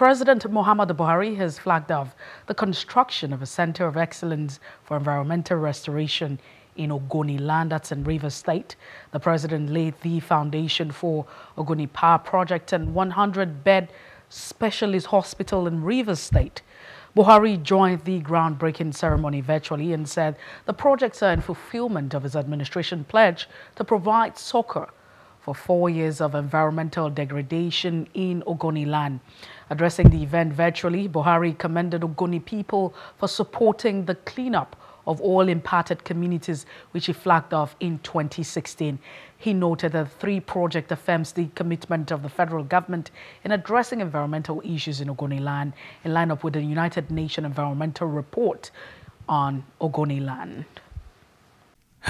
President Muhammadu Buhari has flagged off the construction of a center of excellence for environmental restoration in Ogoni land, that's in Rivers State. The president laid the foundation for Ogoni Power Project and 100-bed specialist hospital in Rivers State. Buhari joined the groundbreaking ceremony virtually and said the projects are in fulfillment of his administration pledge to provide succor for four years of environmental degradation in Ogoni land. Addressing the event virtually, Buhari commended Ogoni people for supporting the cleanup of all impacted communities, which he flagged off in 2016. He noted that three project affirms the commitment of the federal government in addressing environmental issues in Ogoni land, in line up with the United Nations Environmental Report on Ogoni land.